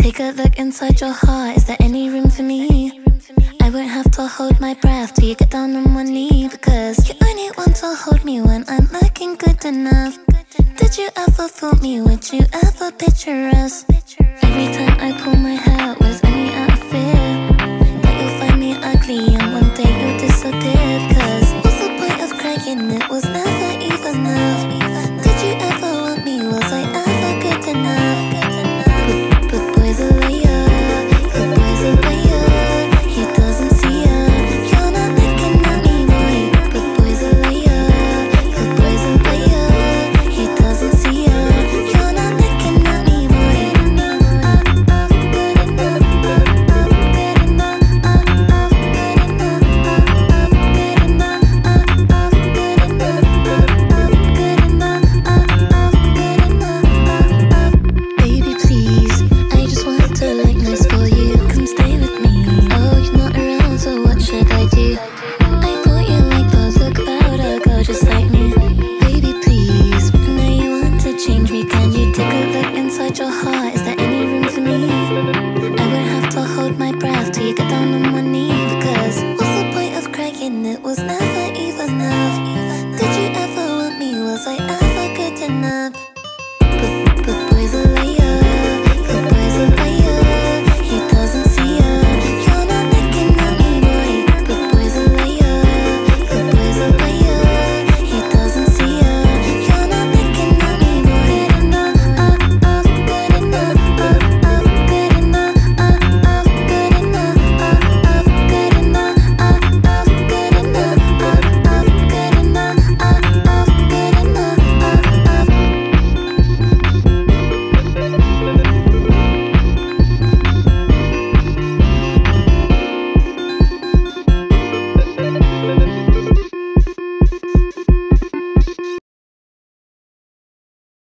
Take a look inside your heart, is there any room for me? I won't have to hold my breath till you get down on one knee Because you only want to hold me when I'm looking good enough. Did you ever fool me, would you ever picture us? Every time I pull my hair, was any out of fear That you'll find me ugly and one day you'll disappear Cause what's the point of crying, it was never even enough kita the money.